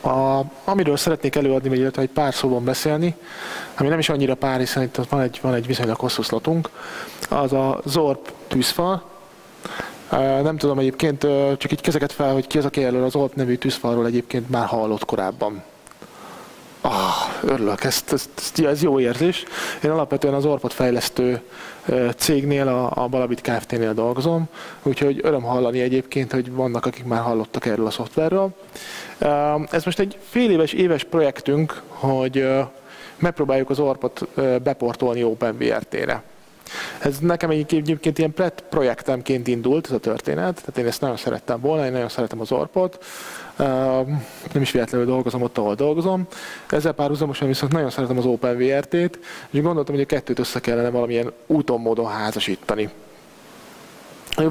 A, amiről szeretnék előadni, vagy illetve egy pár szóban beszélni, ami nem is annyira pár, hiszen itt van egy, van egy viszonylag hosszú szlotunk, az a Zorp tűzfal. Nem tudom egyébként, csak így kezeket fel, hogy ki az, aki erről az Zorp nevű tűzfalról egyébként már hallott korábban. Ah, örülök, ez, ez, ez, ez jó érzés. Én alapvetően az Orpot fejlesztő cégnél, a, a Balabit Kft-nél dolgozom, úgyhogy öröm hallani egyébként, hogy vannak, akik már hallottak erről a szoftverről. Ez most egy fél éves, éves projektünk, hogy megpróbáljuk az Orpot beportolni OpenVRT-re. Ez nekem egyébként ilyen projektemként indult ez a történet, tehát én ezt nagyon szerettem volna, én nagyon szeretem az Orpot, nem is véletlenül dolgozom ott, ahol dolgozom. Ezzel párhuzamosan viszont nagyon szeretem az OpenVRT-t, és gondoltam, hogy a kettőt össze kellene valamilyen úton, módon házasítani.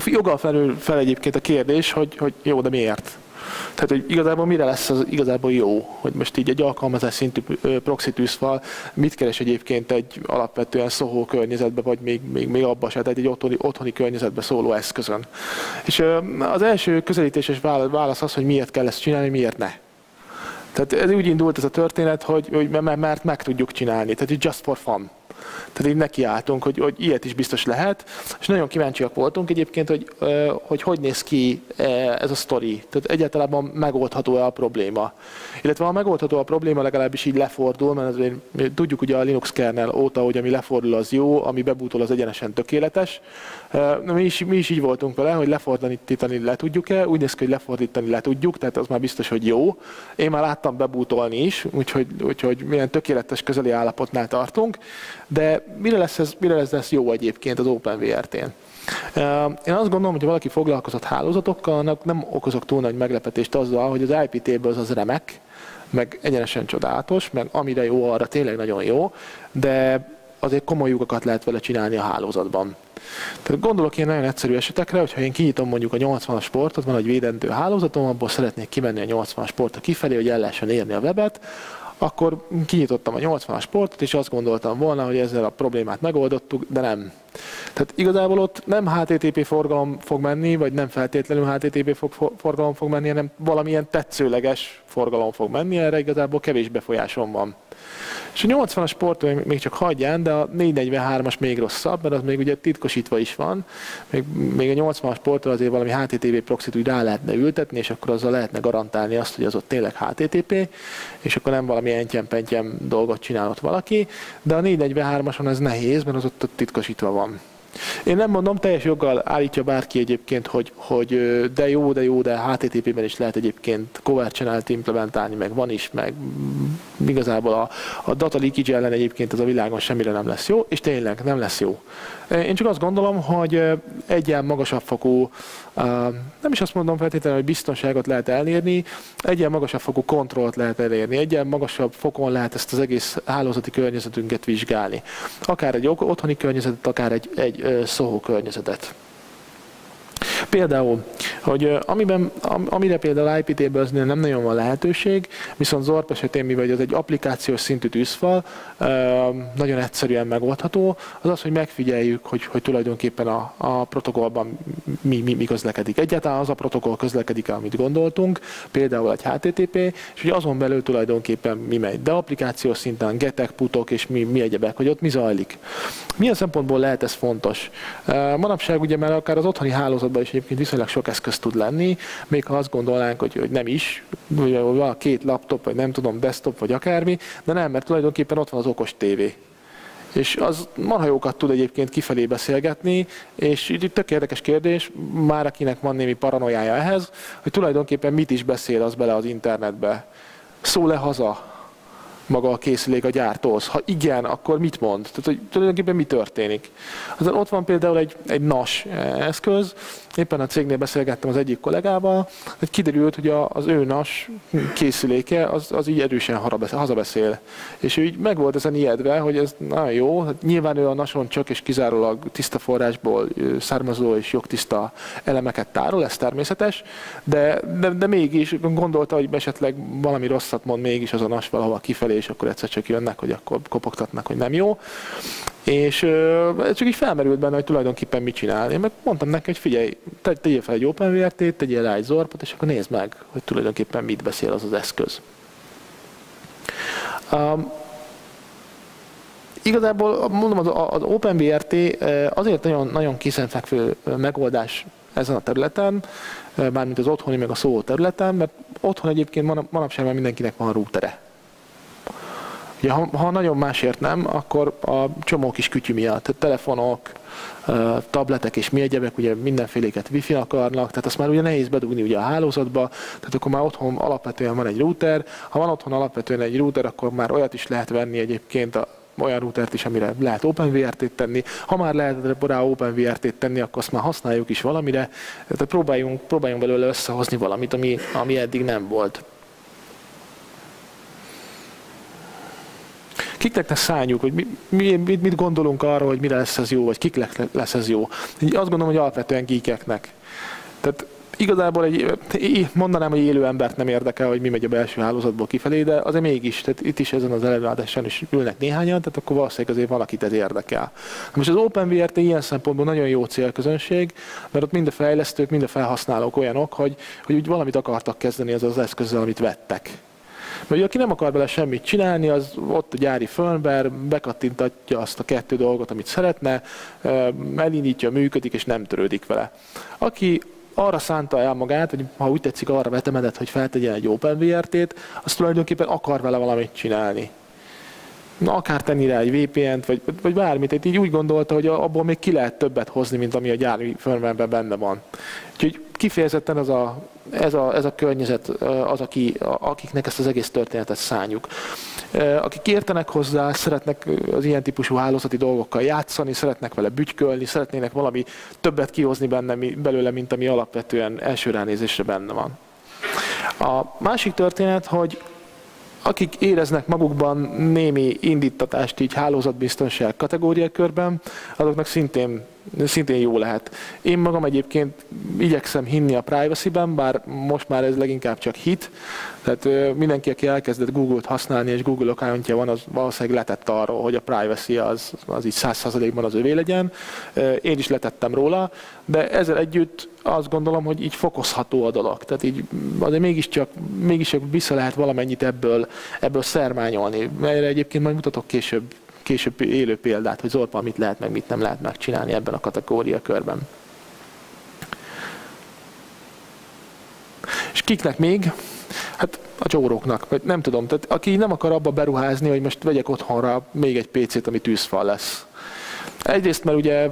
Joggal felül fel egyébként a kérdés, hogy, hogy jó, de miért? Tehát, hogy igazából mire lesz az igazából jó, hogy most így egy alkalmazás szintű proxy tűzfal mit keres egyébként egy alapvetően szóhó környezetbe, vagy még, még, még abba se, tehát egy otthoni, otthoni környezetbe szóló eszközön. És az első közelítéses válasz az, hogy miért kell ezt csinálni, miért ne. Tehát ez úgy indult ez a történet, hogy, hogy mert meg tudjuk csinálni, tehát just for fun. Tehát így nekiálltunk, hogy, hogy ilyet is biztos lehet, és nagyon kíváncsiak voltunk egyébként, hogy hogy, hogy néz ki ez a sztori. Tehát egyáltalán megoldható-e a probléma. Illetve ha megoldható a probléma, legalábbis így lefordul, mert azért tudjuk ugye a Linux kernel óta, hogy ami lefordul az jó, ami bebútol az egyenesen tökéletes. Mi is, mi is így voltunk vele, hogy lefordítani le tudjuk-e, úgy néz ki, hogy lefordítani le tudjuk, tehát az már biztos, hogy jó. Én már láttam bebútolni is, úgyhogy, úgyhogy milyen tökéletes közeli állapotnál tartunk. De mire lesz ez, mire lesz ez jó egyébként az OpenVRT-n? Én azt gondolom, hogy valaki foglalkozott hálózatokkal, annak nem okozok túl nagy meglepetést azzal, hogy az IPT-ből az, az remek, meg egyenesen csodálatos, meg amire jó, arra tényleg nagyon jó, de azért komoly lyukakat lehet vele csinálni a hálózatban. Tehát gondolok én nagyon egyszerű esetekre, hogyha én kinyitom mondjuk a 80-as sportot, van egy védendő hálózatom, abból szeretnék kimenni a 80-as sportra kifelé, hogy el lehessen érni a webet, akkor kinyitottam a 80-as sportot, és azt gondoltam volna, hogy ezzel a problémát megoldottuk, de nem. Tehát igazából ott nem HTTP forgalom fog menni, vagy nem feltétlenül HTTP forgalom fog menni, hanem valamilyen tetszőleges forgalom fog menni, erre igazából kevés befolyásom van. És a 80-as sport még csak hagyján, de a 443-as még rosszabb, mert az még ugye titkosítva is van. Még, még a 80-as sportra azért valami HTTP proxit úgy rá lehetne ültetni, és akkor azzal lehetne garantálni azt, hogy az ott tényleg HTTP, és akkor nem valami entyem dolgot csinálott valaki. De a 443-ason ez nehéz, mert az ott titkosítva van. Én nem mondom, teljes joggal állítja bárki egyébként, hogy, hogy de jó, de jó, de HTTP-ben is lehet egyébként cover channel implementálni, meg van is, meg igazából a, a data leakage ellen egyébként az a világon semmire nem lesz jó, és tényleg nem lesz jó. Én csak azt gondolom, hogy egy ilyen magasabb fokú, nem is azt mondom feltétlenül, hogy biztonságot lehet elérni, egy ilyen magasabb fokú kontrollt lehet elérni, egy ilyen magasabb fokon lehet ezt az egész hálózati környezetünket vizsgálni. Akár egy otthoni környezetet, akár egy, egy szóhó környezetet. Például, hogy amiben, amire például IPT-ből nem nagyon van lehetőség, viszont Zorp esetén, mivel ez egy applikációs szintű tűzfal, nagyon egyszerűen megoldható, az az, hogy megfigyeljük, hogy, hogy tulajdonképpen a, a protokollban mi, mi, mi közlekedik. Egyáltalán az a protokoll közlekedik, amit gondoltunk, például egy HTTP, és hogy azon belül tulajdonképpen mi megy. De applikációs szinten getek, putok és mi, mi egyebek, hogy ott mi zajlik. Milyen szempontból lehet ez fontos? Manapság ugye, mert akár az otthoni hálózatban is egyébként viszonylag sok eszköz tud lenni, még ha azt gondolnánk, hogy, hogy nem is, hogy van két laptop, vagy nem tudom, desktop, vagy akármi, de nem, mert tulajdonképpen ott van az okos tévé. És az marha jókat tud egyébként kifelé beszélgetni, és itt tök érdekes kérdés, már akinek van némi paranoiája ehhez, hogy tulajdonképpen mit is beszél az bele az internetbe. Szól-e haza? maga a készülék a gyártóhoz? Ha igen, akkor mit mond? Tehát, hogy tulajdonképpen mi történik? Azon ott van például egy, egy NAS eszköz, éppen a cégnél beszélgettem az egyik kollégával, hogy kiderült, hogy az ő NAS készüléke az, az így erősen hazabeszél. És ő így meg volt ezen ijedve, hogy ez nagyon jó, hát nyilván ő a NAS-on csak és kizárólag tiszta forrásból származó és jogtiszta elemeket tárol, ez természetes, de, de, de mégis gondolta, hogy esetleg valami rosszat mond mégis az a NAS valahova kifelé és akkor egyszer csak jönnek, hogy akkor kopogtatnak, hogy nem jó. És uh, csak így felmerült benne, hogy tulajdonképpen mit csinálni. Én meg mondtam neki, hogy figyelj, tegyél fel egy OpenVRT-t, tegyél rá egy Zorpot, és akkor nézd meg, hogy tulajdonképpen mit beszél az az eszköz. Um, igazából mondom, az, az OpenVRT azért nagyon, nagyon kiszenfekvő megoldás ezen a területen, mármint az otthoni meg a szóló területen, mert otthon egyébként manapság már mindenkinek van routere. Ugye, ha, ha nagyon másért nem, akkor a csomó kis kütyű miatt, telefonok, tabletek és mi egyebek, ugye mindenféléket wifi akarnak, tehát azt már ugye nehéz bedugni ugye a hálózatba, tehát akkor már otthon alapvetően van egy router, ha van otthon alapvetően egy router, akkor már olyat is lehet venni egyébként a olyan routert is, amire lehet OpenVRT-t tenni. Ha már lehet rá OpenVRT-t tenni, akkor azt már használjuk is valamire. Tehát próbáljunk, próbáljunk belőle összehozni valamit, ami, ami eddig nem volt. Kiknek szálljuk, hogy mi, mi, mit, mit gondolunk arra, hogy mire lesz ez jó, vagy kik lesz ez jó. Így azt gondolom, hogy alapvetően geekeknek. Tehát igazából egy, mondanám, hogy élő embert nem érdekel, hogy mi megy a belső hálózatból kifelé, de azért mégis, tehát itt is ezen az előadáson is ülnek néhányan, tehát akkor valószínűleg azért valakit ez érdekel. Most az OpenVRT ilyen szempontból nagyon jó célközönség, mert ott mind a fejlesztők, mind a felhasználók olyanok, hogy, hogy úgy valamit akartak kezdeni az az eszközzel, amit vettek. Mert aki nem akar vele semmit csinálni, az ott a gyári firmware, bekattintatja azt a kettő dolgot, amit szeretne, elindítja, működik, és nem törődik vele. Aki arra szánta el magát, vagy ha úgy tetszik, arra vetemedett, hogy feltegyen egy OpenVRT-t, az tulajdonképpen akar vele valamit csinálni. Na, akár tenni rá egy VPN-t, vagy, vagy bármit. Tehát így úgy gondolta, hogy abból még ki lehet többet hozni, mint ami a gyári firmware benne van. Úgyhogy kifejezetten ez a, ez a, ez a környezet az, aki, akiknek ezt az egész történetet szánjuk. Akik értenek hozzá, szeretnek az ilyen típusú hálózati dolgokkal játszani, szeretnek vele bütykölni, szeretnének valami többet kihozni benne, belőle, mint ami alapvetően első ránézésre benne van. A másik történet, hogy akik éreznek magukban némi indítatást így hálózatbiztonság kategóriakörben, azoknak szintén szintén jó lehet. Én magam egyébként igyekszem hinni a privacy-ben, bár most már ez leginkább csak hit. Tehát mindenki, aki elkezdett Google-t használni, és Google accountja van, az valószínűleg letett arról, hogy a privacy az, az így 100%-ban az övé legyen. Én is letettem róla, de ezzel együtt azt gondolom, hogy így fokozható a dolog. Tehát így azért mégiscsak, mégiscsak vissza lehet valamennyit ebből, ebből szermányolni. Erre egyébként majd mutatok később később élő példát, hogy Zorpa mit lehet meg, mit nem lehet megcsinálni ebben a kategória körben. És kiknek még? Hát a csóróknak, vagy nem tudom, tehát aki nem akar abba beruházni, hogy most vegyek otthonra még egy PC-t, ami tűzfal lesz. Egyrészt, mert ugye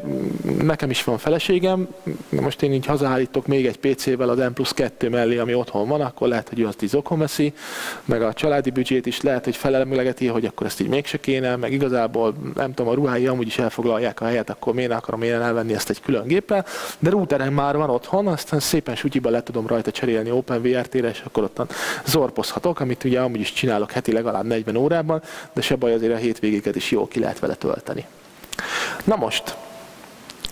nekem is van feleségem, most én így hazaállítok még egy PC-vel az M plusz 2 mellé, ami otthon van, akkor lehet, hogy ő azt így veszi, meg a családi büdzsét is lehet, hogy felelemlegeti, hogy akkor ezt így mégse kéne, meg igazából nem tudom, a ruhái amúgy is elfoglalják a helyet, akkor miért akarom én elvenni ezt egy külön géppel, de routerem már van otthon, aztán szépen sutyiba le tudom rajta cserélni OpenVRT-re, és akkor ottan zorpozhatok, amit ugye amúgy is csinálok heti legalább 40 órában, de se baj azért a hétvégéket is jó ki lehet vele tölteni. Na most,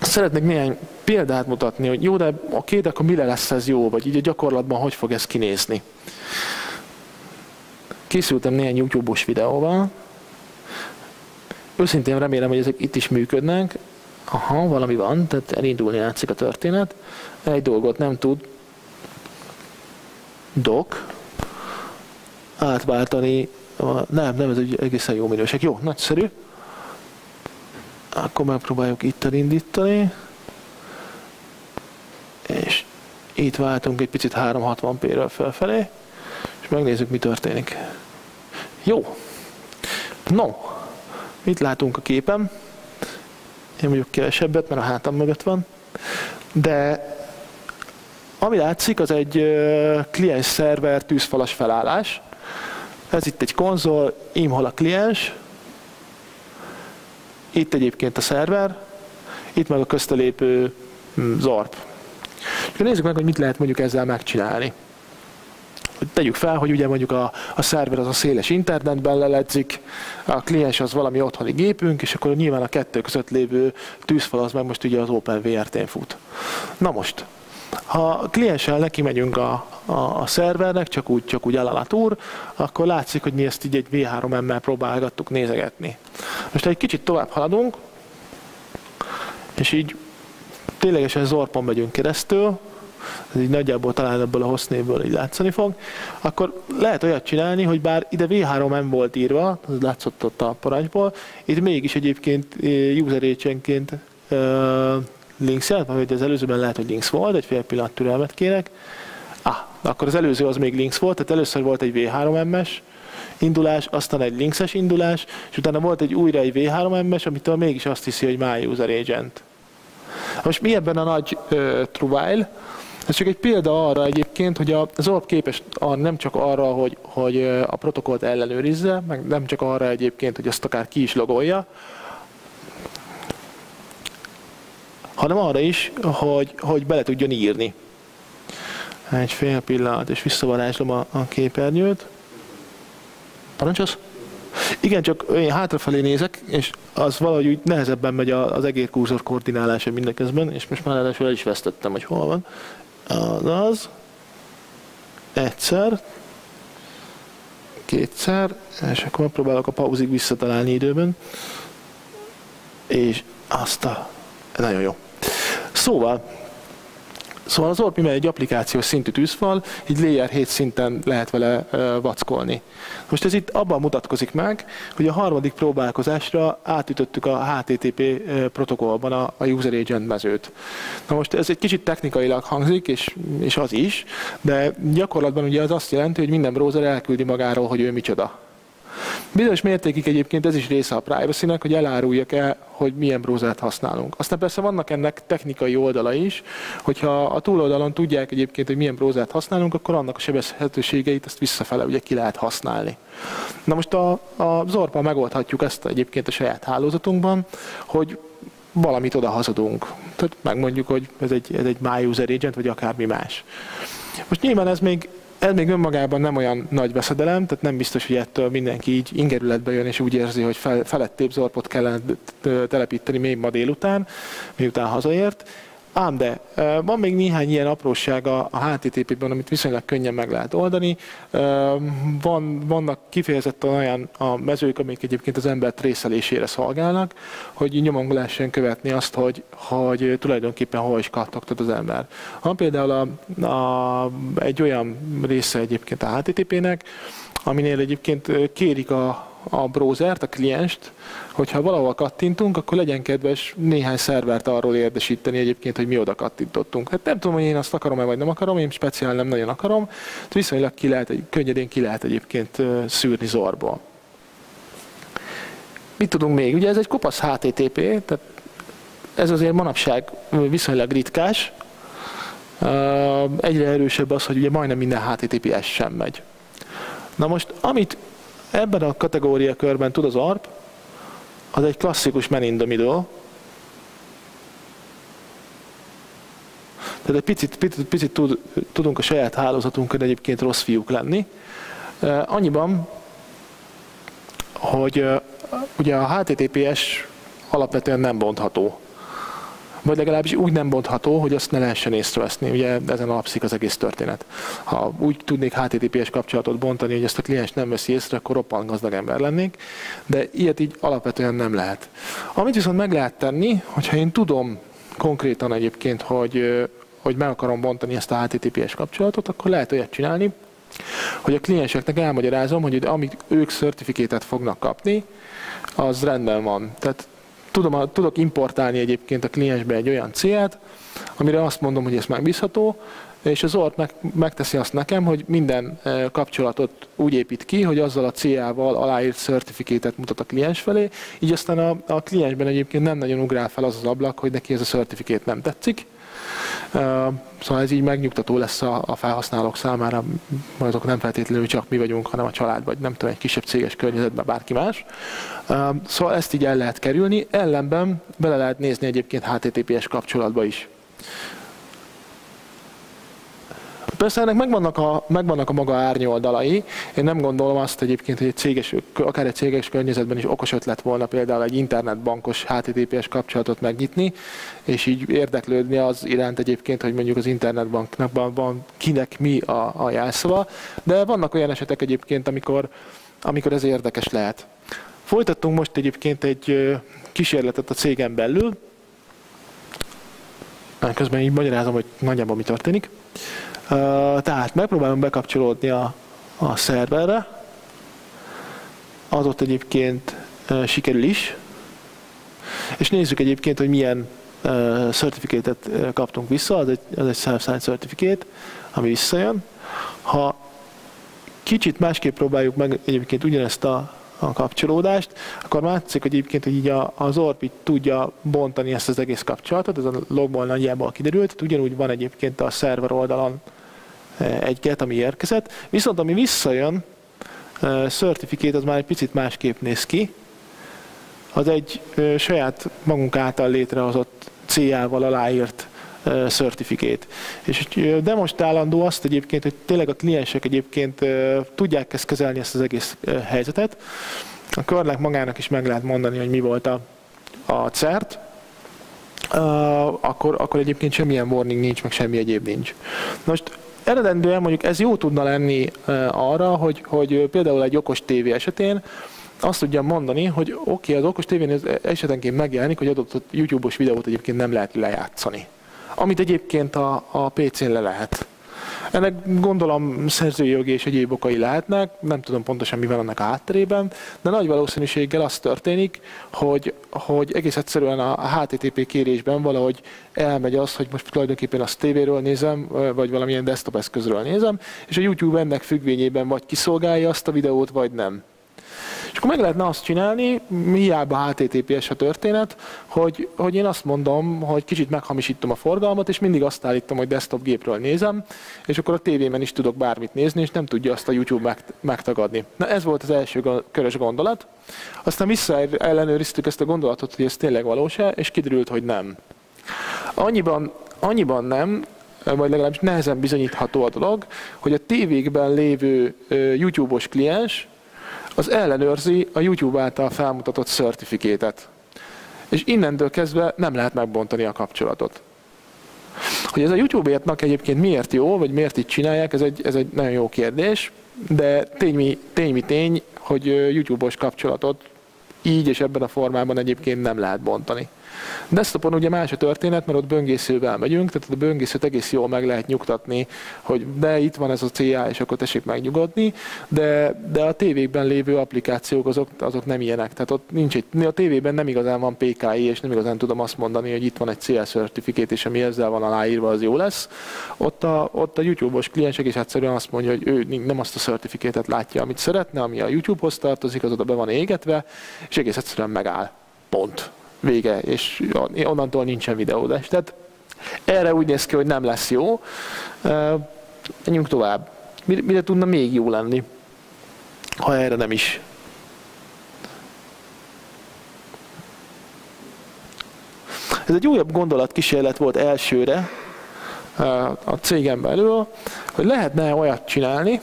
szeretnék néhány példát mutatni, hogy jó, de oké, de akkor mire lesz ez jó, vagy így a gyakorlatban hogy fog ez kinézni. Készültem néhány YouTube-os videóval. Őszintén remélem, hogy ezek itt is működnek. Aha, valami van, tehát elindulni látszik a történet. Egy dolgot nem tud. Doc. Átváltani. Nem, nem, ez egy egészen jó minőség. Jó, nagyszerű. Akkor megpróbáljuk itt elindítani. És itt váltunk egy picit 360p-ről felfelé, és megnézzük, mi történik. Jó. No, mit látunk a képen? Én mondjuk kevesebbet, mert a hátam mögött van. De ami látszik, az egy kliens-szerver tűzfalas felállás. Ez itt egy konzol, imhol a kliens, itt egyébként a szerver, itt meg a köztelépő hm, ZARP. Nézzük meg, hogy mit lehet mondjuk ezzel megcsinálni. Tegyük fel, hogy ugye mondjuk a, a szerver az a széles internetben leledzik, a kliens az valami otthoni gépünk, és akkor nyilván a kettő között lévő tűzfal az meg most ugye az OpenVRT-n fut. Na most, Ha klienssel neki megyünk a, a, a szervernek, csak úgy, csak úgy alalatúr, akkor látszik, hogy mi ezt így egy V3M-mel próbálgattuk nézegetni. Most egy kicsit tovább haladunk, és így ténylegesen zorpon megyünk keresztül, ez így nagyjából talán ebből a hossznévből így látszani fog, akkor lehet olyat csinálni, hogy bár ide V3M volt írva, az látszott ott a parancsból, itt mégis egyébként eh, user agentként uh, links jelt, vagy az előzőben lehet, hogy links volt, egy fél pillanat türelmet kérek. Ah, akkor az előző az még links volt, tehát először volt egy V3M-es, indulás, aztán egy linkses indulás, és utána volt egy újra egy V3M-es, amitől mégis azt hiszi, hogy My User Agent. Most mi ebben a nagy uh, true ez csak egy példa arra egyébként, hogy az ORP képes nem csak arra, hogy, hogy a protokollt ellenőrizze, meg nem csak arra egyébként, hogy azt akár ki is logolja, hanem arra is, hogy, hogy bele tudjon írni. Egy fél pillanat, és visszavarázslom a, a képernyőt. Parancsolsz? Igen, csak én hátrafelé nézek, és az valahogy úgy nehezebben megy az egér kurzor koordinálása mindeközben, és most már ráadásul el is vesztettem, hogy hol van. Az egyszer, kétszer, és akkor megpróbálok a pauzig visszatalálni időben, és azt a... Nagyon jó. Szóval, Szóval az ORP egy applikációs szintű tűzfal, így layer 7 szinten lehet vele vackolni. Most ez itt abban mutatkozik meg, hogy a harmadik próbálkozásra átütöttük a HTTP protokollban a, a user agent mezőt. Na most ez egy kicsit technikailag hangzik, és, és az is, de gyakorlatban ugye az azt jelenti, hogy minden browser elküldi magáról, hogy ő micsoda. Bizonyos mértékig egyébként ez is része a privacy-nek, hogy eláruljak el, hogy milyen browsert használunk. Aztán persze vannak ennek technikai oldala is, hogyha a túloldalon tudják egyébként, hogy milyen browsert használunk, akkor annak a sebezhetőségeit ezt visszafele ugye ki lehet használni. Na most a, a Zorpa megoldhatjuk ezt egyébként a saját hálózatunkban, hogy valamit oda hazudunk. Tehát megmondjuk, hogy ez egy, ez egy My Agent, vagy akármi más. Most nyilván ez még ez még önmagában nem olyan nagy veszedelem, tehát nem biztos, hogy ettől mindenki így ingerületbe jön, és úgy érzi, hogy fel, felettébb zorpot kellene telepíteni még ma délután, miután hazaért. Ám de van még néhány ilyen apróság a, HTTP-ben, amit viszonylag könnyen meg lehet oldani. Van, vannak kifejezetten olyan a mezők, amik egyébként az ember trészelésére szolgálnak, hogy nyomon lehessen követni azt, hogy, hogy tulajdonképpen hol is kattogtad az ember. Van például a, a, egy olyan része egyébként a HTTP-nek, aminél egyébként kérik a, a browsert, a klienst, hogyha valahol kattintunk, akkor legyen kedves néhány szervert arról érdesíteni egyébként, hogy mi oda kattintottunk. Hát nem tudom, hogy én azt akarom-e vagy nem akarom, én speciál nem nagyon akarom, viszonylag ki lehet, könnyedén ki lehet egyébként szűrni zorból. Mit tudunk még? Ugye ez egy kopasz HTTP, tehát ez azért manapság viszonylag ritkás. Egyre erősebb az, hogy ugye majdnem minden HTTPS sem megy. Na most, amit Ebben a kategória körben tud az ARP, az egy klasszikus man in the. Tehát egy picit, picit, picit tud, tudunk a saját hálózatunkon egyébként rossz fiúk lenni. Annyiban, hogy ugye a HTTPS alapvetően nem bontható vagy legalábbis úgy nem bontható, hogy azt ne lehessen észreveszni. Ugye ezen alapszik az egész történet. Ha úgy tudnék HTTPS kapcsolatot bontani, hogy ezt a kliens nem veszi észre, akkor roppant gazdag ember lennék, de ilyet így alapvetően nem lehet. Amit viszont meg lehet tenni, hogyha én tudom konkrétan egyébként, hogy, hogy meg akarom bontani ezt a HTTPS kapcsolatot, akkor lehet olyat csinálni, hogy a klienseknek elmagyarázom, hogy amit ők certifikétet fognak kapni, az rendben van. Tehát tudom, tudok importálni egyébként a kliensbe egy olyan célt, amire azt mondom, hogy ez megbízható, és az ORT meg, megteszi azt nekem, hogy minden e, kapcsolatot úgy épít ki, hogy azzal a céljával aláírt certifikétet mutat a kliens felé, így aztán a, a kliensben egyébként nem nagyon ugrál fel az az ablak, hogy neki ez a certifikét nem tetszik, Szóval ez így megnyugtató lesz a, felhasználók számára, azok nem feltétlenül csak mi vagyunk, hanem a család, vagy nem tudom, egy kisebb céges környezetben bárki más. Szóval ezt így el lehet kerülni, ellenben bele lehet nézni egyébként HTTPS kapcsolatba is. Persze ennek megvannak a, megvannak a maga árnyoldalai. Én nem gondolom azt egyébként, hogy egy céges, akár egy céges környezetben is okos ötlet volna például egy internetbankos HTTPS kapcsolatot megnyitni, és így érdeklődni az iránt egyébként, hogy mondjuk az internetbanknak van kinek mi a, a jelszava. De vannak olyan esetek egyébként, amikor, amikor ez érdekes lehet. Folytattunk most egyébként egy kísérletet a cégen belül, közben így magyarázom, hogy nagyjából mi történik. Tehát megpróbálom bekapcsolódni a, a szerverre, az ott egyébként sikerül is, és nézzük egyébként, hogy milyen certificate kaptunk vissza, az egy, az egy self-signed certificate, ami visszajön. Ha kicsit másképp próbáljuk meg egyébként ugyanezt a a kapcsolódást, akkor látszik, hogy egyébként hogy így a, az Orbit tudja bontani ezt az egész kapcsolatot, ez a logból nagyjából kiderült, ugyanúgy van egyébként a szerver oldalon e, egy get, ami érkezett, viszont ami visszajön, certificate az már egy picit másképp néz ki, az egy saját magunk által létrehozott CA-val aláírt certificate. És demonstrálandó azt egyébként, hogy tényleg a kliensek egyébként tudják ezt kezelni, ezt az egész helyzetet. A körnek magának is meg lehet mondani, hogy mi volt a, a CERT, akkor, akkor egyébként semmilyen warning nincs, meg semmi egyéb nincs. Most eredendően mondjuk ez jó tudna lenni arra, hogy, hogy például egy okos tévé esetén azt tudjam mondani, hogy oké, okay, az okos tévén esetenként megjelenik, hogy adott YouTube-os videót egyébként nem lehet lejátszani amit egyébként a, a PC-n le lehet. Ennek gondolom szerzői jogi és egyéb okai lehetnek, nem tudom pontosan mi van annak a hátterében, de nagy valószínűséggel az történik, hogy, hogy egész egyszerűen a HTTP kérésben valahogy elmegy az, hogy most tulajdonképpen azt tévéről nézem, vagy valamilyen desktop eszközről nézem, és a YouTube ennek függvényében vagy kiszolgálja azt a videót, vagy nem. És akkor meg lehetne azt csinálni, hiába HTTPS a történet, hogy, hogy én azt mondom, hogy kicsit meghamisítom a forgalmat, és mindig azt állítom, hogy desktop gépről nézem, és akkor a tévében is tudok bármit nézni, és nem tudja azt a YouTube megtagadni. Na ez volt az első körös gondolat. Aztán visszaellenőriztük ezt a gondolatot, hogy ez tényleg valós-e, és kiderült, hogy nem. Annyiban, annyiban nem, vagy legalábbis nehezen bizonyítható a dolog, hogy a tévékben lévő YouTube-os kliens az ellenőrzi a YouTube által felmutatott certifikétet. És innentől kezdve nem lehet megbontani a kapcsolatot. Hogy ez a YouTube-értnak egyébként miért jó, vagy miért így csinálják, ez egy, ez egy nagyon jó kérdés, de tény mi tény, mi tény hogy YouTube-os kapcsolatot így és ebben a formában egyébként nem lehet bontani. Desktopon ugye más a történet, mert ott böngészővel megyünk, tehát a böngészőt egész jól meg lehet nyugtatni, hogy de itt van ez a CA, és akkor tessék megnyugodni, de, de a tévékben lévő applikációk azok, azok nem ilyenek. Tehát ott nincs egy, a tévében nem igazán van PKI, és nem igazán tudom azt mondani, hogy itt van egy CA certificate, és ami ezzel van aláírva, az jó lesz. Ott a, ott a YouTube-os kliens egész egyszerűen azt mondja, hogy ő nem azt a certifikétet látja, amit szeretne, ami a YouTube-hoz tartozik, az oda be van égetve, és egész egyszerűen megáll. Pont vége, és onnantól nincsen videózás. Tehát erre úgy néz ki, hogy nem lesz jó. Menjünk tovább. Mire tudna még jó lenni, ha erre nem is? Ez egy újabb gondolatkísérlet volt elsőre a cégem belül, hogy lehetne olyat csinálni,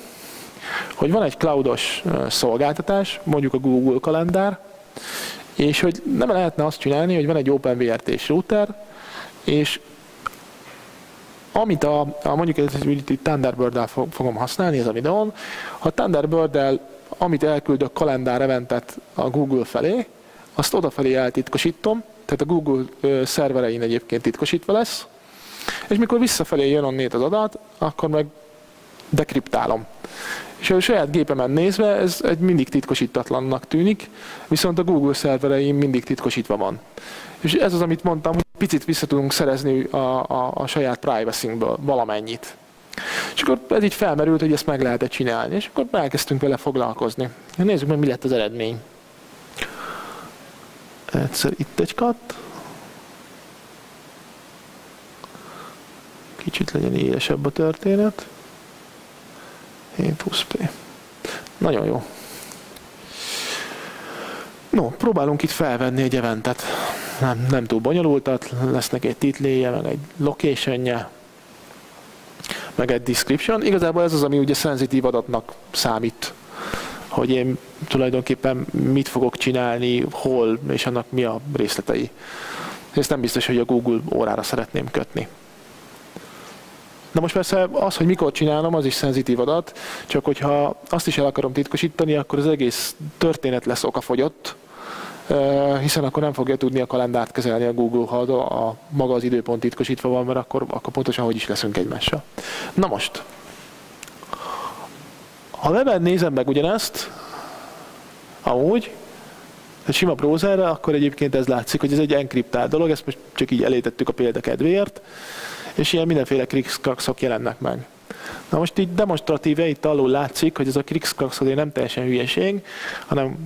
hogy van egy cloudos szolgáltatás, mondjuk a Google kalendár, és hogy nem lehetne azt csinálni, hogy van egy OpenVRT-s router, és amit a, a mondjuk ezt itt Thunderbird-el fogom használni ez a videón, ha Thunderbird-el amit elküld a kalendár eventet a Google felé, azt odafelé eltitkosítom, tehát a Google szerverein egyébként titkosítva lesz, és mikor visszafelé jön onnét az adat, akkor meg dekriptálom. És a saját gépemen nézve ez egy mindig titkosítatlannak tűnik, viszont a Google szervereim mindig titkosítva van. És ez az, amit mondtam, hogy picit vissza tudunk szerezni a, a, a saját privacy-ből valamennyit. És akkor ez így felmerült, hogy ezt meg lehet -e csinálni, és akkor elkezdtünk vele foglalkozni. Nézzük meg, mi lett az eredmény. Egyszer itt egy kat. Kicsit legyen élesebb a történet. 7 plusz P. Nagyon jó. No, próbálunk itt felvenni egy eventet. Nem, nem túl bonyolultat, lesznek egy titléje, meg egy locationje. meg egy description. Igazából ez az, ami ugye szenzitív adatnak számít, hogy én tulajdonképpen mit fogok csinálni, hol, és annak mi a részletei. Ezt nem biztos, hogy a Google órára szeretném kötni. Na most persze az, hogy mikor csinálom, az is szenzitív adat, csak hogyha azt is el akarom titkosítani, akkor az egész történet lesz okafogyott, hiszen akkor nem fogja tudni a kalendárt kezelni a Google, ha a, a maga az időpont titkosítva van, mert akkor, akkor pontosan hogy is leszünk egymással. Na most, ha webben nézem meg ugyanezt, amúgy, egy sima browserre, akkor egyébként ez látszik, hogy ez egy enkriptált dolog, ezt most csak így elétettük a példa kedvéért, és ilyen mindenféle krikszkrakszok jelennek meg. Na most így demonstratíve itt alul látszik, hogy ez a krikszkraksz nem teljesen hülyeség, hanem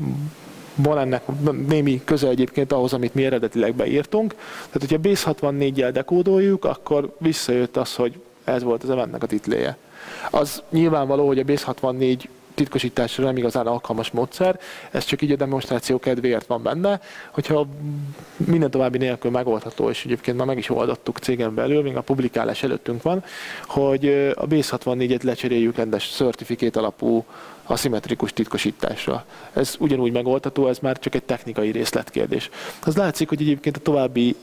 van ennek némi köze egyébként ahhoz, amit mi eredetileg beírtunk. Tehát, hogyha Base 64-jel dekódoljuk, akkor visszajött az, hogy ez volt az eventnek a titléje. Az nyilvánvaló, hogy a Base 64 titkosításra nem igazán alkalmas módszer, ez csak így a demonstráció kedvéért van benne, hogyha minden további nélkül megoldható, és egyébként már meg is oldottuk cégen belül, még a publikálás előttünk van, hogy a Base 64-et lecseréljük rendes certificate alapú aszimmetrikus titkosításra. Ez ugyanúgy megoldható, ez már csak egy technikai részletkérdés. Az látszik, hogy egyébként a további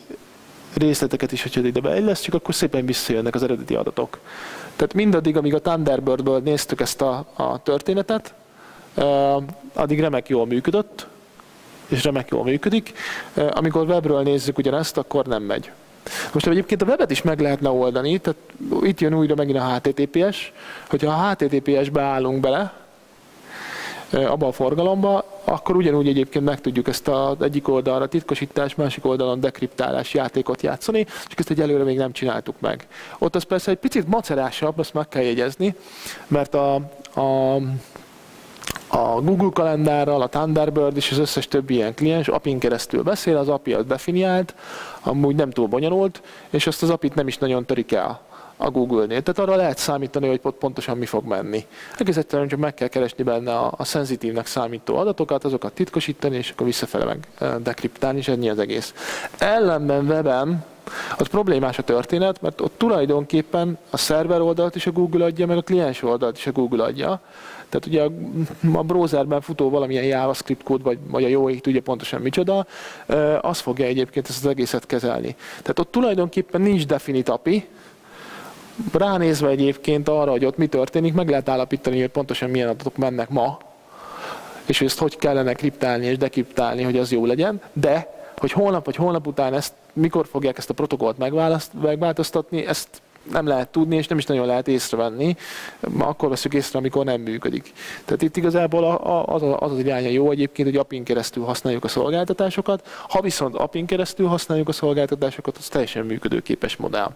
részleteket is, hogyha ide beillesztjük, akkor szépen visszajönnek az eredeti adatok. Tehát mindaddig, amíg a Thunderbirdből néztük ezt a, a történetet, addig remek jól működött, és remek jól működik. Amikor webről nézzük ugyanezt, akkor nem megy. Most egyébként a webet is meg lehetne oldani, tehát itt jön újra megint a HTTPS, hogyha a HTTPS-be állunk bele, abba a forgalomba, akkor ugyanúgy egyébként meg tudjuk ezt az egyik oldalra titkosítás, másik oldalon dekriptálás játékot játszani, csak ezt egyelőre még nem csináltuk meg. Ott az persze egy picit macerásabb, azt meg kell jegyezni, mert a, a a Google kalendárral, a Thunderbird és az összes többi ilyen kliens API-n keresztül beszél, az API az definiált, amúgy nem túl bonyolult, és azt az API-t nem is nagyon törik el a Google-nél. Tehát arra lehet számítani, hogy pontosan mi fog menni. Egész egyszerűen csak meg kell keresni benne a, a szenzitívnek számító adatokat, azokat titkosítani, és akkor visszafele meg dekriptálni, és ennyi az egész. Ellenben webem az problémás a történet, mert ott tulajdonképpen a szerver oldalt is a Google adja, meg a kliens oldalt is a Google adja. Tehát ugye a, a browserben futó valamilyen JavaScript kód, vagy, vagy a jó ég tudja pontosan micsoda, az fogja egyébként ezt az egészet kezelni. Tehát ott tulajdonképpen nincs definite API, Ránézve egyébként arra, hogy ott mi történik, meg lehet állapítani, hogy pontosan milyen adatok mennek ma, és hogy ezt hogy kellene kriptálni és dekriptálni, hogy az jó legyen, de hogy holnap vagy holnap után ezt, mikor fogják ezt a protokollt megváltoztatni, ezt nem lehet tudni, és nem is nagyon lehet észrevenni. Akkor veszük észre, amikor nem működik. Tehát itt igazából az az, az iránya jó egyébként, hogy API-n keresztül használjuk a szolgáltatásokat. Ha viszont API-n keresztül használjuk a szolgáltatásokat, az teljesen működőképes modell.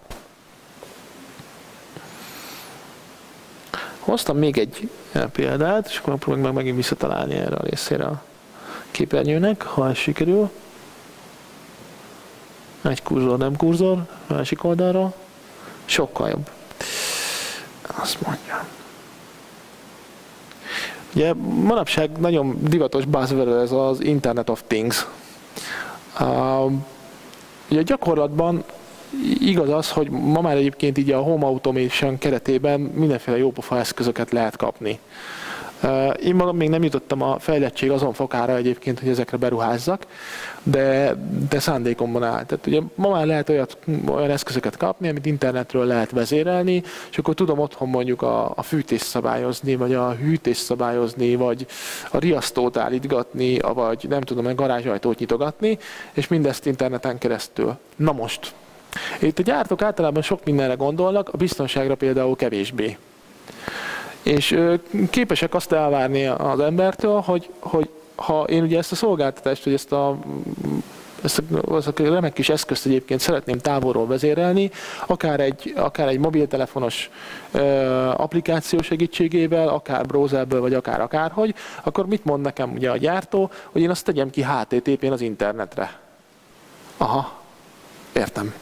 Hoztam még egy példát, és akkor próbáljuk meg megint visszatalálni erre a részére a képernyőnek, ha ez sikerül. Egy kurzor, nem kurzor, másik oldalra. Sokkal jobb. Azt mondja. Ugye manapság nagyon divatos buzzword ez az Internet of Things. Uh, ugye gyakorlatban igaz az, hogy ma már egyébként így a home automation keretében mindenféle jópofa eszközöket lehet kapni. Én magam még nem jutottam a fejlettség azon fokára egyébként, hogy ezekre beruházzak, de, de szándékomban áll. Tehát ugye ma már lehet olyat, olyan eszközöket kapni, amit internetről lehet vezérelni, és akkor tudom otthon mondjuk a, a fűtést szabályozni, vagy a hűtést szabályozni, vagy a riasztót állítgatni, vagy nem tudom, a garázsajtót nyitogatni, és mindezt interneten keresztül. Na most, itt a gyártók általában sok mindenre gondolnak, a biztonságra például kevésbé. És képesek azt elvárni az embertől, hogy, hogy ha én ugye ezt a szolgáltatást, vagy ezt a ezt a, a remek kis eszközt egyébként szeretném távolról vezérelni, akár egy, akár egy mobiltelefonos ö, applikáció segítségével, akár browserből, vagy akár akárhogy, akkor mit mond nekem ugye a gyártó, hogy én azt tegyem ki HTTP-n az internetre. Aha, értem.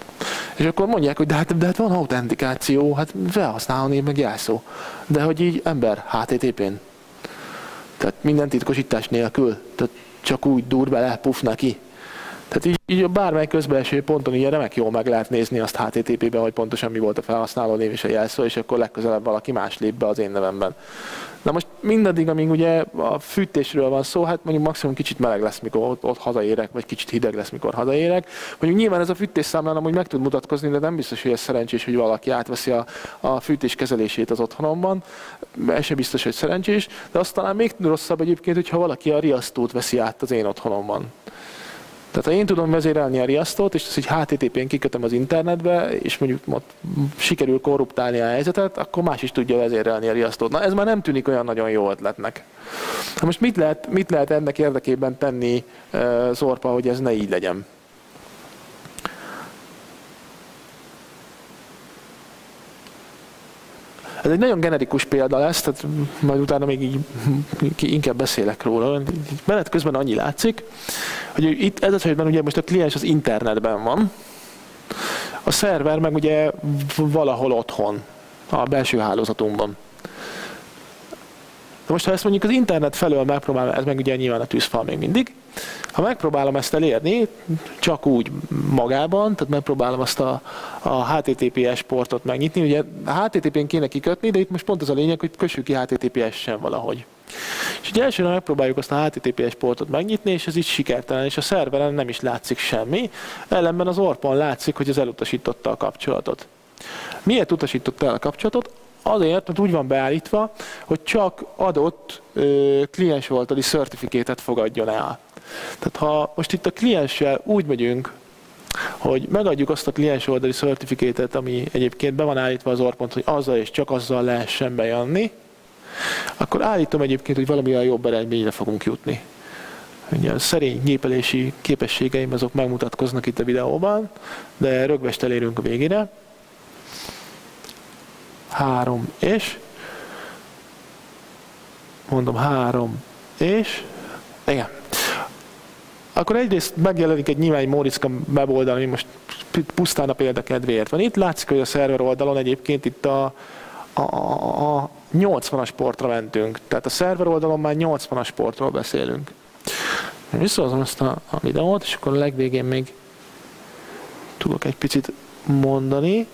És akkor mondják, hogy de hát, de hát van autentikáció, hát felhasználó név meg jelszó. De hogy így ember HTTP-n. Tehát minden titkosítás nélkül. Tehát csak úgy dur bele, puf neki. Tehát így, így bármely közbelső ponton ilyen remek jól meg lehet nézni azt HTTP-ben, hogy pontosan mi volt a felhasználó név és a jelszó, és akkor legközelebb valaki más lép be az én nevemben. Na most mindaddig, amíg ugye a fűtésről van szó, hát mondjuk maximum kicsit meleg lesz, mikor ott, ott hazaérek, vagy kicsit hideg lesz, mikor hazaérek. Mondjuk nyilván ez a fűtésszámlán amúgy meg tud mutatkozni, de nem biztos, hogy ez szerencsés, hogy valaki átveszi a, a fűtés kezelését az otthonomban. Ez sem biztos, hogy szerencsés, de azt talán még rosszabb egyébként, hogyha valaki a riasztót veszi át az én otthonomban. Tehát ha én tudom vezérelni a riasztót, és ezt egy HTTP-n kikötöm az internetbe, és mondjuk ott sikerül korruptálni a helyzetet, akkor más is tudja vezérelni a riasztót. Na ez már nem tűnik olyan nagyon jó ötletnek. Na most mit lehet, mit lehet ennek érdekében tenni uh, Zorpa, hogy ez ne így legyen? Ez egy nagyon generikus példa lesz, tehát majd utána még így inkább beszélek róla. Menet közben annyi látszik, hogy itt ez esetben ugye most a kliens az internetben van, a szerver meg ugye valahol otthon, a belső hálózatunkban. De most ha ezt mondjuk az internet felől megpróbálom, ez meg ugye nyilván a tűzfal még mindig, ha megpróbálom ezt elérni, csak úgy magában, tehát megpróbálom azt a, a HTTPS portot megnyitni, ugye HTTP-n kéne kikötni, de itt most pont az a lényeg, hogy kössük ki HTTPS-sen valahogy. És ugye elsőre megpróbáljuk azt a HTTPS portot megnyitni, és ez így sikertelen, és a szerveren nem is látszik semmi, ellenben az orpon látszik, hogy az elutasította a kapcsolatot. Miért utasította el a kapcsolatot? Azért, mert úgy van beállítva, hogy csak adott ö, kliens voltali certifikétet fogadjon el. Tehát ha most itt a klienssel úgy megyünk, hogy megadjuk azt a kliens oldali certifikétet, ami egyébként be van állítva az orpont, hogy azzal és csak azzal lehessen bejönni, akkor állítom egyébként, hogy valamilyen jobb eredményre fogunk jutni. Ugye a szerény gépelési képességeim azok megmutatkoznak itt a videóban, de rögvest elérünk a végére. Három és mondom három és igen. Akkor egyrészt megjelenik egy nyilván egy Móriczka weboldal, ami most pusztán a példa kedvéért van. Itt látszik, hogy a szerver oldalon egyébként itt a, a, a 80-as portra mentünk. Tehát a szerver oldalon már 80-as portról beszélünk. Visszahozom ezt a, a videót, és akkor a legvégén még tudok egy picit mondani.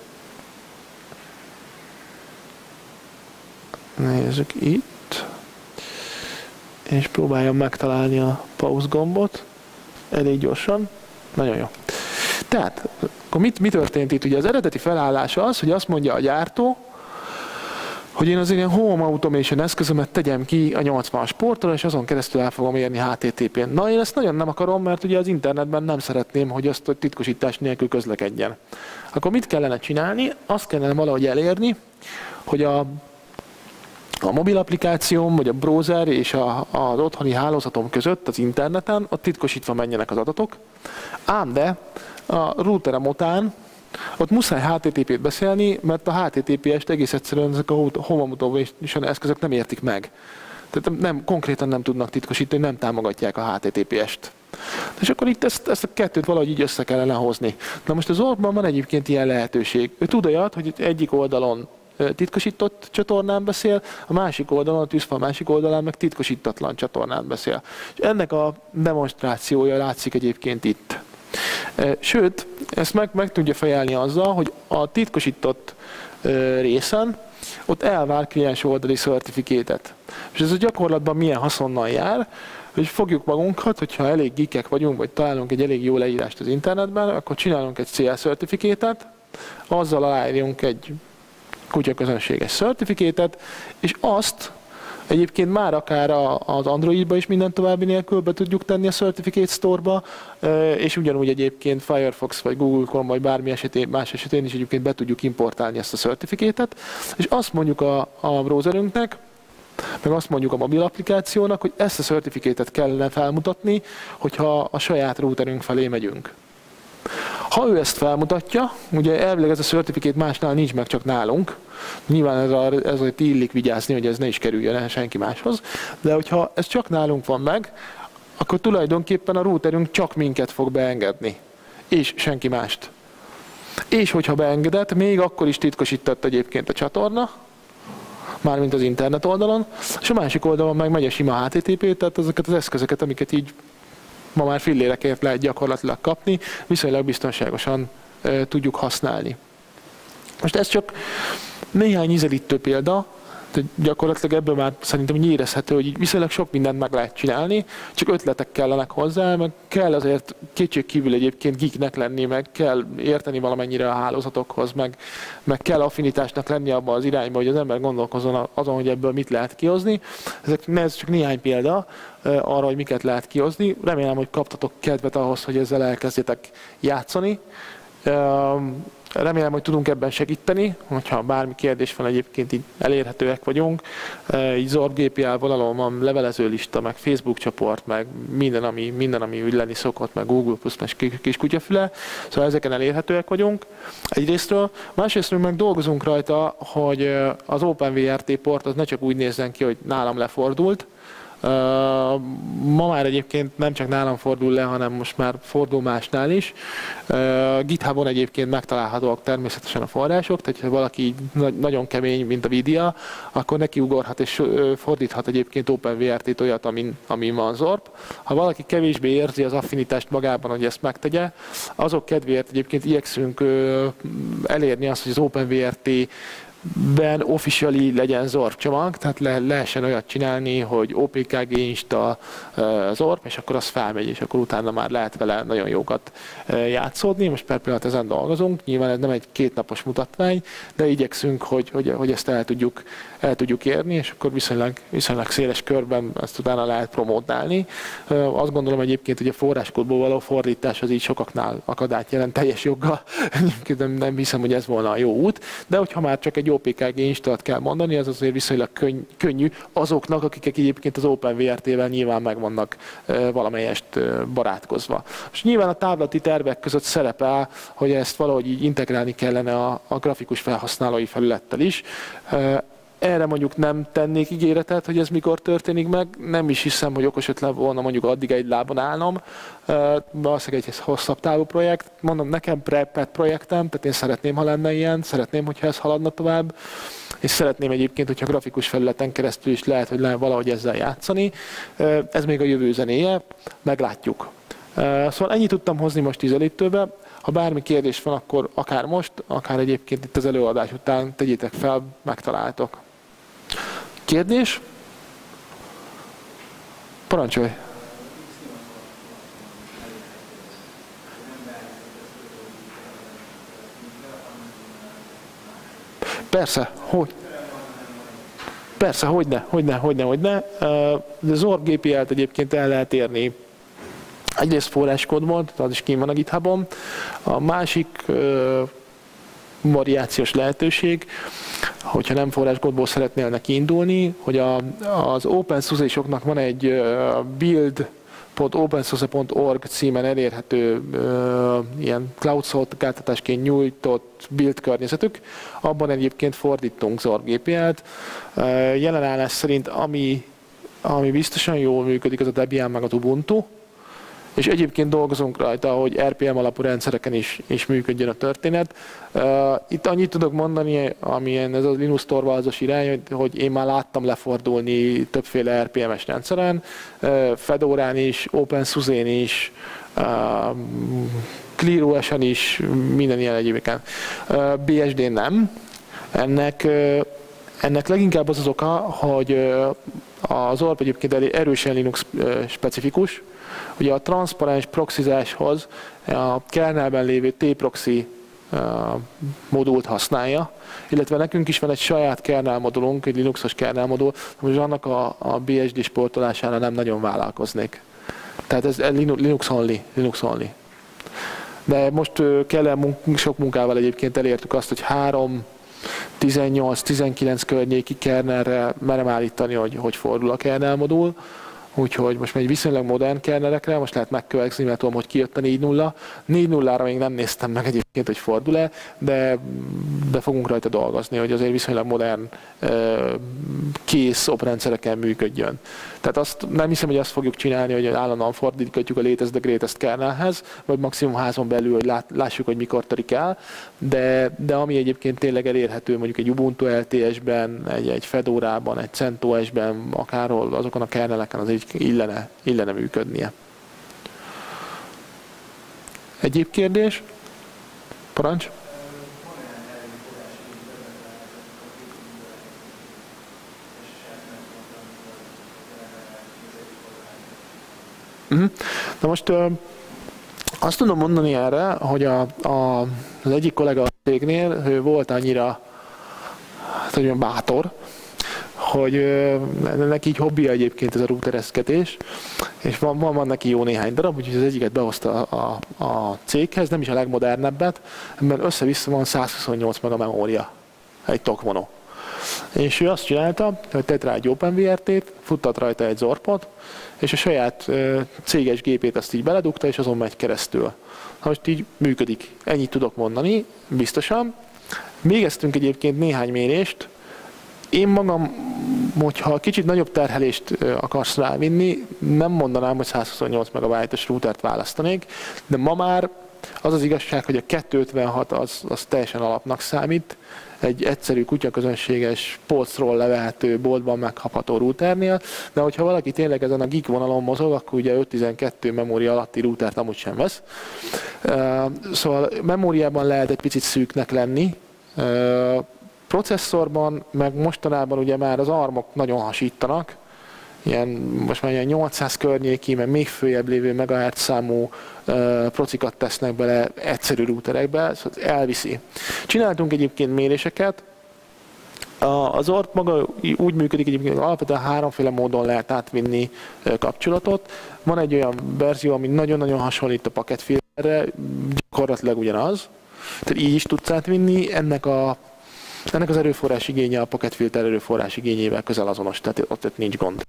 Nézzük itt. És próbáljam megtalálni a pause gombot. Elég gyorsan. Nagyon jó. Tehát, akkor mit, mi történt itt? Ugye az eredeti felállás az, hogy azt mondja a gyártó, hogy én az ilyen home automation eszközömet tegyem ki a 80-as portról, és azon keresztül el fogom érni HTTP-n. Na, én ezt nagyon nem akarom, mert ugye az internetben nem szeretném, hogy azt a titkosítás nélkül közlekedjen. Akkor mit kellene csinálni? Azt kellene valahogy elérni, hogy a a mobil applikációm, vagy a browser és a, az otthoni hálózatom között az interneten, ott titkosítva menjenek az adatok, ám de a routerem után ott muszáj HTTP-t beszélni, mert a HTTPS-t egész egyszerűen ezek a home automation eszközök nem értik meg. Tehát nem, konkrétan nem tudnak titkosítani, nem támogatják a HTTPS-t. És akkor itt ezt, ezt a kettőt valahogy így össze kellene hozni. Na most az Orban van egyébként ilyen lehetőség. Ő tud olyat, hogy egyik oldalon titkosított csatornán beszél, a másik oldalon, a tűzfal másik oldalán meg titkosítatlan csatornán beszél. És ennek a demonstrációja látszik egyébként itt. Sőt, ezt meg, meg tudja fejelni azzal, hogy a titkosított részen ott elvár kliens oldali certifikétet. És ez a gyakorlatban milyen haszonnal jár, hogy fogjuk magunkat, hogyha elég geekek vagyunk, vagy találunk egy elég jó leírást az internetben, akkor csinálunk egy CL certifikétet, azzal aláírjunk egy kutyaközönséges certifikétet, és azt Egyébként már akár az Androidba is minden további nélkül be tudjuk tenni a Certificate Store-ba, és ugyanúgy egyébként Firefox vagy Google Chrome vagy bármi esetén, más esetén is egyébként be tudjuk importálni ezt a certifikétet, és azt mondjuk a, a browserünknek, meg azt mondjuk a mobil applikációnak, hogy ezt a certifikétet kellene felmutatni, hogyha a saját routerünk felé megyünk. Ha ő ezt felmutatja, ugye elvileg ez a certifikét másnál nincs meg, csak nálunk, Nyilván ez, a, ez a illik vigyázni, hogy ez ne is kerüljön el senki máshoz, de hogyha ez csak nálunk van meg, akkor tulajdonképpen a routerünk csak minket fog beengedni, és senki mást. És hogyha beengedett, még akkor is titkosított egyébként a csatorna, mármint az internet oldalon, és a másik oldalon meg megy a sima HTTP, tehát ezeket az eszközöket, amiket így ma már fillérekért lehet gyakorlatilag kapni, viszonylag biztonságosan tudjuk használni. Most ez csak néhány ízelítő példa, de gyakorlatilag ebből már szerintem így érezhető, hogy viszonylag sok mindent meg lehet csinálni, csak ötletek kellenek hozzá, meg kell azért kétség kívül egyébként geeknek lenni, meg kell érteni valamennyire a hálózatokhoz, meg, meg kell affinitásnak lenni abban az irányba, hogy az ember gondolkozzon azon, hogy ebből mit lehet kihozni. Ezek, ez csak néhány példa arra, hogy miket lehet kihozni. Remélem, hogy kaptatok kedvet ahhoz, hogy ezzel elkezdjetek játszani. Remélem, hogy tudunk ebben segíteni, hogyha bármi kérdés van egyébként így elérhetőek vagyunk. Így Zord GPL vonalon van levelező lista, meg Facebook csoport, meg minden, ami, minden, ami úgy lenni szokott, meg Google Plus, meg kis kutyafüle. Szóval ezeken elérhetőek vagyunk egyrésztről. Másrésztről meg dolgozunk rajta, hogy az OpenVRT port az ne csak úgy nézzen ki, hogy nálam lefordult, Ma már egyébként nem csak nálam fordul le, hanem most már fordul másnál is. GitHubon egyébként megtalálhatóak természetesen a források, tehát ha valaki nagyon kemény, mint a Vidia, akkor neki ugorhat és fordíthat egyébként OpenVRT-t olyat, amin, amin van Zorp. Ha valaki kevésbé érzi az affinitást magában, hogy ezt megtegye, azok kedvéért egyébként igyekszünk elérni azt, hogy az OpenVRT ben officially legyen ZORP csomag, tehát le, lehessen olyat csinálni, hogy OPKG insta ZORP, és akkor az felmegy, és akkor utána már lehet vele nagyon jókat játszódni. Most per pillanat ezen dolgozunk, nyilván ez nem egy kétnapos mutatvány, de igyekszünk, hogy, hogy, hogy ezt el tudjuk, el tudjuk érni, és akkor viszonylag, viszonylag széles körben ezt utána lehet promótálni. Azt gondolom egyébként, hogy a forráskódból való fordítás az így sokaknál akadályt jelent teljes joggal. nem, nem hiszem, hogy ez volna a jó út, de hogyha már csak egy egy OPKG installt kell mondani, az azért viszonylag könny, könnyű azoknak, akik egyébként az OpenVRT-vel nyilván meg vannak valamelyest barátkozva. És nyilván a távlati tervek között szerepel, hogy ezt valahogy így integrálni kellene a, a grafikus felhasználói felülettel is. Erre mondjuk nem tennék ígéretet, hogy ez mikor történik meg. Nem is hiszem, hogy okos ötlet volna mondjuk addig egy lábon állnom. Valószínűleg egy hosszabb távú projekt. Mondom, nekem pet projektem, tehát én szeretném, ha lenne ilyen, szeretném, hogyha ez haladna tovább, és szeretném egyébként, hogyha grafikus felületen keresztül is lehet, hogy lehet valahogy ezzel játszani. Ez még a jövő zenéje, meglátjuk. Szóval ennyit tudtam hozni most ízelítőbe. Ha bármi kérdés van, akkor akár most, akár egyébként itt az előadás után tegyétek fel, megtaláltok. Kérdés? Parancsolj! Persze, hogy? Persze, hogyne, hogyne, hogyne, hogyne. De Zorb GPL-t egyébként el lehet érni egyrészt forráskódból, az is kín van a GitHubon. A másik variációs lehetőség, hogyha nem forráskódból szeretnél indulni, hogy a, az OpenSUSE-soknak van egy build opensource.org címen elérhető uh, ilyen cloud szolgáltatásként nyújtott build környezetük. Abban egyébként fordítunk Zorg GPL-t. Jelenállás szerint ami, ami biztosan jól működik, az a Debian meg az Ubuntu és egyébként dolgozunk rajta, hogy RPM alapú rendszereken is, is működjön a történet. Itt annyit tudok mondani, amilyen ez a Linux torvalzos irány, hogy én már láttam lefordulni többféle RPM-es rendszeren, Fedorán is, OpenSUSE-n is, ClearOS-en is, minden ilyen egyébként. BSD nem. Ennek, ennek leginkább az az oka, hogy az ORP egyébként erősen Linux specifikus, Ugye a transzparens proxizáshoz a kernelben lévő T-proxy modult használja, illetve nekünk is van egy saját kernel modulunk, egy Linuxos kernel modul, most annak a, a BSD sportolására nem nagyon vállalkoznék. Tehát ez Linux only, Linux only. De most kell munk, sok munkával egyébként elértük azt, hogy három 18-19 környéki kernelre merem állítani, hogy, hogy fordul a kernel modul úgyhogy most egy viszonylag modern kernelekre, most lehet megkövezni, mert tudom, hogy kijött a 4.0. 4.0-ra még nem néztem meg egyébként, hogy fordul-e, de, de fogunk rajta dolgozni, hogy azért viszonylag modern kész oprendszereken működjön. Tehát azt nem hiszem, hogy azt fogjuk csinálni, hogy állandóan fordítgatjuk a latest the greatest kernelhez, vagy maximum házon belül, hogy lássuk, hogy mikor törik el, de, de ami egyébként tényleg elérhető mondjuk egy Ubuntu LTS-ben, egy, egy Fedorában, egy CentOS-ben, akárhol azokon a kerneleken az így illene, illene működnie. Egyéb kérdés? Parancs? Uh-huh. Na most azt tudom mondani erre, hogy a, a, az egyik kollega a cégnél, ő volt annyira hát, hogy bátor, hogy neki így hobbi egyébként ez a routerezkedés, és van, van, van neki jó néhány darab, úgyhogy az egyiket behozta a, a, a céghez, nem is a legmodernebbet, mert össze-vissza van 128 meg a memória, egy tokmono. És ő azt csinálta, hogy tett rá egy OpenVRT-t, futtat rajta egy zorpot, és a saját céges gépét azt így beledugta, és azon megy keresztül. Most így működik. Ennyit tudok mondani, biztosan. Végeztünk egyébként néhány mérést. Én magam, hogyha kicsit nagyobb terhelést akarsz rávinni, nem mondanám, hogy 128 MB-os routert választanék, de ma már az az igazság, hogy a 256 az, az teljesen alapnak számít, egy egyszerű kutyaközönséges polcról levehető, boltban megkapható routernél, de hogyha valaki tényleg ezen a gig vonalon mozog, akkor ugye 512 memória alatti routert amúgy sem vesz. Szóval memóriában lehet egy picit szűknek lenni, processzorban, meg mostanában ugye már az armok nagyon hasítanak, ilyen, most már ilyen 800 környéki, meg még följebb lévő megahertz számú uh, procikat tesznek bele egyszerű routerekbe, szóval elviszi. Csináltunk egyébként méréseket, az ORT maga úgy működik egyébként, hogy alapvetően háromféle módon lehet átvinni kapcsolatot. Van egy olyan verzió, ami nagyon-nagyon hasonlít a paketfilterre, gyakorlatilag ugyanaz. Tehát így is tudsz átvinni, ennek a ennek az erőforrás igénye a paketfilter erőforrás igényével közel azonos, tehát ott nincs gond.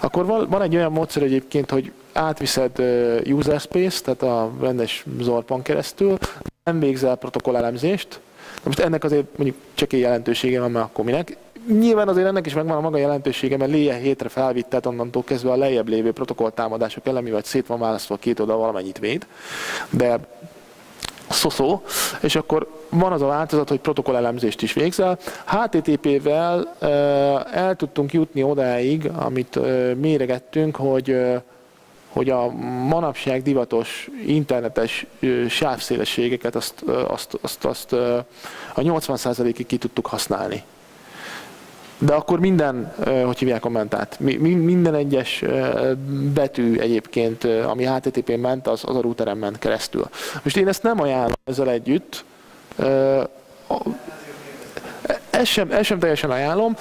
Akkor van egy olyan módszer egyébként, hogy átviszed user space, tehát a rendes zorpon keresztül, nem végzel protokollelemzést, most ennek azért mondjuk csekély jelentősége van, mert akkor minek. Nyilván azért ennek is megvan a maga jelentősége, mert léje hétre felvittet onnantól kezdve a lejjebb lévő protokolltámadások ellen, mivel szét van választva két oldal valamennyit véd. De szoszó, és akkor van az a változat, hogy protokollelemzést is végzel. HTTP-vel el tudtunk jutni odáig, amit méregettünk, hogy hogy a manapság divatos internetes sávszélességeket azt, azt, azt, azt a 80%-ig ki tudtuk használni. De akkor minden, hogy hívják kommentát, minden egyes betű egyébként, ami HTTP-n ment, az, az a routeren ment keresztül. Most én ezt nem ajánlom ezzel együtt, ezt sem, ezt sem teljesen ajánlom.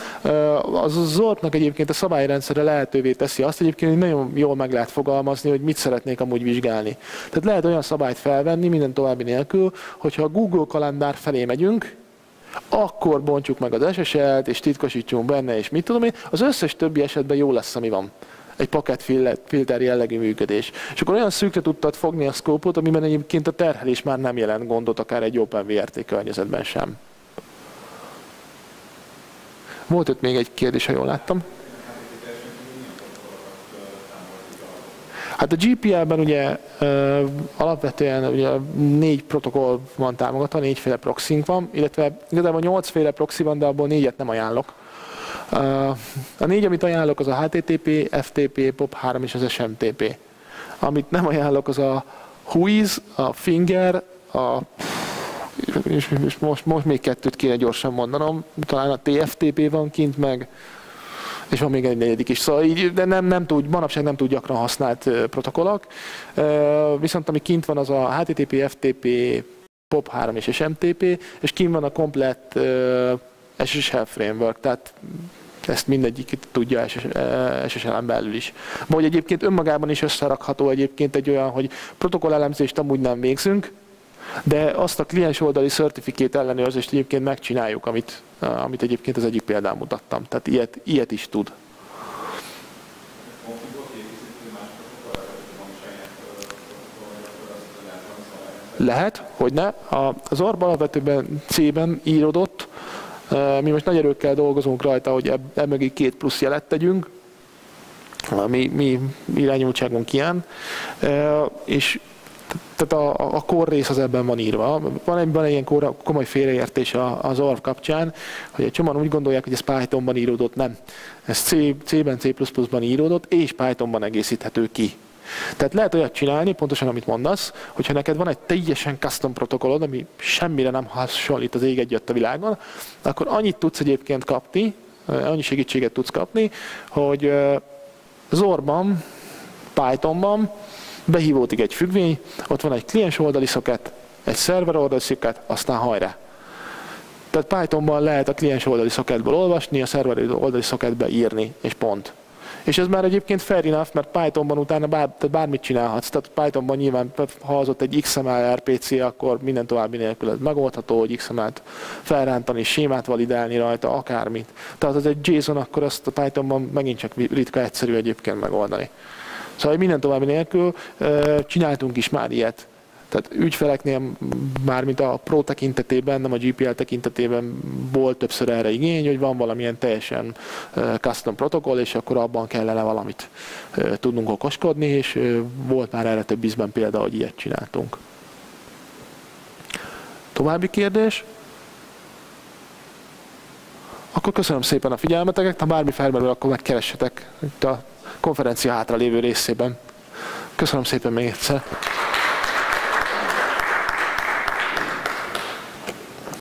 Az Zortnak egyébként a szabályrendszere lehetővé teszi azt egyébként, hogy nagyon jól meg lehet fogalmazni, hogy mit szeretnék amúgy vizsgálni. Tehát lehet olyan szabályt felvenni, minden további nélkül, hogyha a Google kalendár felé megyünk, akkor bontjuk meg az SSL-t, és titkosítsunk benne, és mit tudom én, az összes többi esetben jó lesz, ami van egy filter jellegű működés. És akkor olyan szűkre tudtad fogni a szkópot, amiben egyébként a terhelés már nem jelent gondot, akár egy OpenVRT környezetben sem. Volt ott még egy kérdés, ha jól láttam. Hát a GPL-ben ugye alapvetően ugye négy protokoll van támogatva, négyféle proxink van, illetve igazából nyolcféle proxy van, de abból négyet nem ajánlok. A négy, amit ajánlok, az a HTTP, FTP, POP3 és az SMTP. Amit nem ajánlok, az a Whois, a Finger, a és most, most még kettőt kéne gyorsan mondanom, talán a TFTP van kint meg, és van még egy negyedik is. Szóval így, de nem, nem tud, manapság nem tud gyakran használt protokollok. Viszont ami kint van, az a HTTP, FTP, POP3 és SMTP, és kint van a komplett SSL framework, tehát ezt mindegyik tudja SSL-en belül is. Vagy egyébként önmagában is összerakható egyébként egy olyan, hogy protokollelemzést amúgy nem végzünk, de azt a kliens oldali certificate ellenőrzést egyébként megcsináljuk, amit, amit egyébként az egyik példán mutattam. Tehát ilyet, ilyet is tud. Lehet, hogy ne. Az ORB alapvetően C-ben írodott, mi most nagy erőkkel dolgozunk rajta, hogy emögé két plusz jelet tegyünk, mi, mi irányultságunk ilyen, és tehát a, a kor rész az ebben van írva. Van egy, van egy ilyen komoly félreértés az ORF kapcsán, hogy egy csomóan úgy gondolják, hogy ez Pythonban íródott, nem. Ez C, C-ben, C++-ban íródott, és Pythonban egészíthető ki. Tehát lehet olyat csinálni, pontosan amit mondasz, hogyha neked van egy teljesen custom protokollod, ami semmire nem hasonlít az ég egyet a világon, akkor annyit tudsz egyébként kapni, annyi segítséget tudsz kapni, hogy Zorban, Pythonban behívódik egy függvény, ott van egy kliens oldali szoket, egy szerver oldali szoket, aztán hajrá. Tehát Pythonban lehet a kliens oldali szoketből olvasni, a szerver oldali szoketbe írni, és pont. És ez már egyébként fair enough, mert Pythonban utána bár, tehát bármit csinálhatsz. Tehát Pythonban nyilván, ha az ott egy XML RPC, akkor minden további nélkül ez megoldható, hogy XML-t felrántani, sémát validálni rajta, akármit. Tehát az egy JSON, akkor azt a Pythonban megint csak ritka egyszerű egyébként megoldani. Szóval minden további nélkül csináltunk is már ilyet. Tehát ügyfeleknél már mint a Pro tekintetében, nem a GPL tekintetében volt többször erre igény, hogy van valamilyen teljesen custom protokoll, és akkor abban kellene valamit tudnunk okoskodni, és volt már erre több ízben példa, hogy ilyet csináltunk. További kérdés? Akkor köszönöm szépen a figyelmeteket, ha bármi felmerül, akkor megkeressetek itt a konferencia hátra lévő részében. Köszönöm szépen még egyszer.